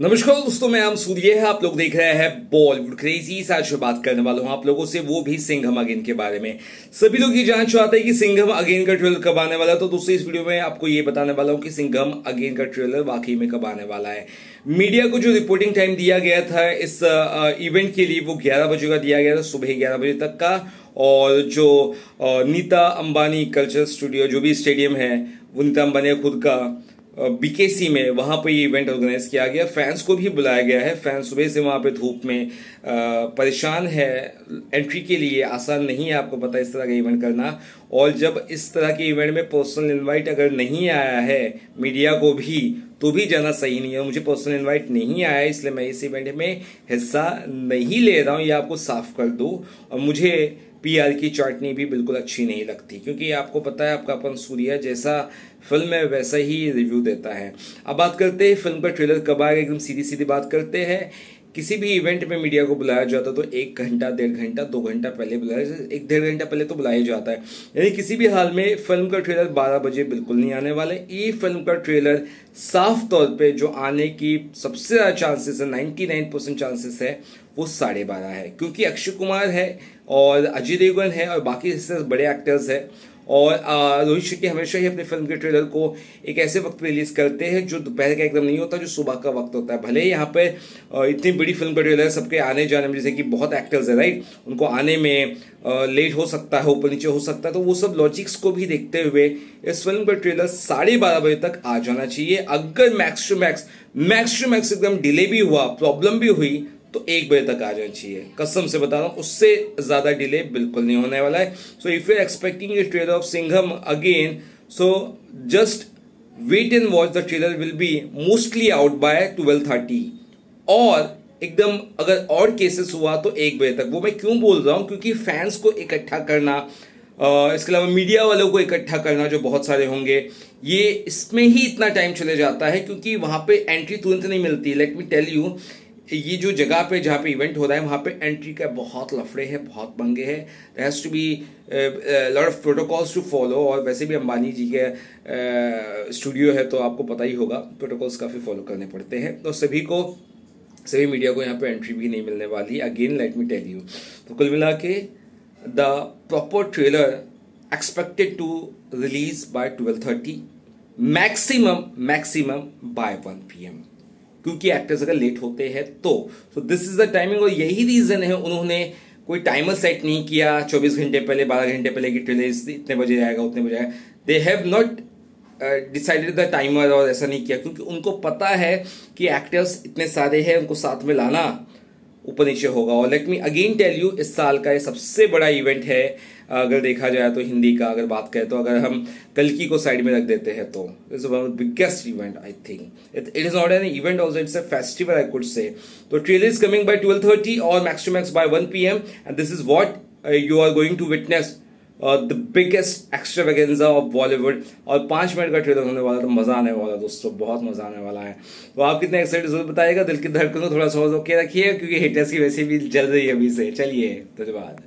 नमस्कार दोस्तों, मैं आम सूर्य है, आप लोग देख रहे हैं बॉलीवुड क्रेजी आज मैं बात करने वाला हूँ आप लोगों से, वो भी सिंघम अगेन के बारे में। सभी लोग ये जानना चाहते हैं कि सिंघम अगेन का ट्रेलर कब आने वाला है। तो दोस्तों, इस वीडियो में आपको ये बताने वाला हूँ कि सिंघम अगेन का ट्रेलर वाकई में कब आने वाला है। मीडिया को जो रिपोर्टिंग टाइम दिया गया था, इस इवेंट के लिए वो ग्यारह बजे का दिया गया था, सुबह ग्यारह बजे तक का। और जो नीता अंबानी कल्चर स्टूडियो जो भी स्टेडियम है, वो नीता अंबानी खुद का। बीकेसी में वहाँ पर ये इवेंट ऑर्गेनाइज किया गया। फैंस को भी बुलाया गया है। फैंस सुबह से वहाँ पे धूप में परेशान है। एंट्री के लिए आसान नहीं है, आपको पता इस तरह का इवेंट करना। और जब इस तरह के इवेंट में पर्सनल इनवाइट अगर नहीं आया है मीडिया को भी तो भी जाना सही नहीं है। मुझे पर्सनल इनवाइट नहीं आया इसलिए मैं इस इवेंट में हिस्सा नहीं ले रहा हूँ। ये आपको साफ़ कर दू। और मुझे पीआर की चाटनी भी बिल्कुल अच्छी नहीं लगती, क्योंकि आपको पता है, आपका अपन सूर्या जैसा फ़िल्म है, वैसा ही रिव्यू देता है। अब बात करते हैं फ़िल्म का ट्रेलर कब आएगा? एकदम सीधी सीधी बात करते हैं। किसी भी इवेंट में मीडिया को बुलाया जाता है तो एक घंटा, डेढ़ घंटा, दो घंटा पहले बुलाया जाता, एक डेढ़ घंटा पहले तो बुलाया जाता है। यानी किसी भी हाल में फ़िल्म का ट्रेलर 12 बजे बिल्कुल नहीं आने वाले ये फ़िल्म का ट्रेलर साफ़ तौर पे जो आने की सबसे ज़्यादा चांसेस है 99 परसेंट चांसेस है, वो साढ़े बारह है। क्योंकि अक्षय कुमार है और अजय देवगन है और बाकी बड़े एक्टर्स है। और रोहित शेट्टी हमेशा ही अपने फ़िल्म के ट्रेलर को एक ऐसे वक्त रिलीज़ करते हैं जो दोपहर का एकदम नहीं होता, जो सुबह का वक्त होता है। भले ही यहाँ पे इतनी बड़ी फ़िल्म का ट्रेलर सबके आने जाने में, जैसे कि बहुत एक्टर्स है राइट उनको आने में लेट हो सकता है, ऊपर नीचे हो सकता है तो वो सब लॉजिक्स को भी देखते हुए इस फ़िल्म का ट्रेलर साढ़े बारह बजे तक आ जाना चाहिए। अगर max to max max to max एकदम डिले भी हुआ प्रॉब्लम भी हुई तो एक बजे तक आ जाना चाहिए। कसम से बता रहा हूँ, उससे ज़्यादा डिले बिल्कुल नहीं होने वाला है। So if you expecting trailer of Singham again so just wait and watch the trailer will be mostly out by twelve thirty और एकदम अगर और केसेस हुआ तो एक बजे तक। वो मैं क्यों बोल रहा हूँ? क्योंकि फैंस को इकट्ठा करना इसके अलावा मीडिया वालों को इकट्ठा करना जो बहुत सारे होंगे, ये इसमें ही इतना टाइम चले जाता है क्योंकि वहाँ पे एंट्री तुरंत नहीं मिलती। लेट मी टेल यू ये जो जगह पे जहाँ पे इवेंट हो रहा है वहाँ पे एंट्री का बहुत लफड़े हैं बहुत पंगे हैं। Has to be lot of protocols to follow और वैसे भी अंबानी जी के स्टूडियो uh, है तो आपको पता ही होगा प्रोटोकॉल्स काफ़ी फॉलो करने पड़ते हैं। तो सभी को सभी मीडिया को यहाँ पे एंट्री भी नहीं मिलने वाली। Again let me tell you तो कुल मिला के the proper trailer expected to release by twelve thirty maximum maximum by one P M क्योंकि एक्टर्स अगर लेट होते हैं तो। So this is the timing और यही रीजन है, उन्होंने कोई टाइमर सेट नहीं किया 24 घंटे पहले 12 घंटे पहले कि ट्रेलर इतने बजे आएगा, उतने बजे आएगा। They have not decided the timer और ऐसा नहीं किया, क्योंकि उनको पता है कि एक्टर्स इतने सारे हैं, उनको साथ में लाना ऊपर नीचे होगा। और let me again tell you इस साल का ये सबसे बड़ा इवेंट है अगर देखा जाए तो हिंदी का अगर बात करें तो अगर हम कलकी को साइड में रख देते हैं तो it's one biggest event I think it is not an event also it's a festival I could say तो trailer is coming by twelve thirty और max to max by one P M and this is what you are going to witness the biggest extravaganza of Bollywood और पाँच minute का trailer होने वाला तो मज़ा आने वाला दोस्तों, बहुत मज़ा आने वाला है। तो आप कितने एक्साइटेड ज़रूर बताएगा दिल की धड़कन को थोड़ा सा ओके रखिए, क्योंकि हिटर्स की वैसे भी जल रही है अभी से। चलिए, धन्यवाद।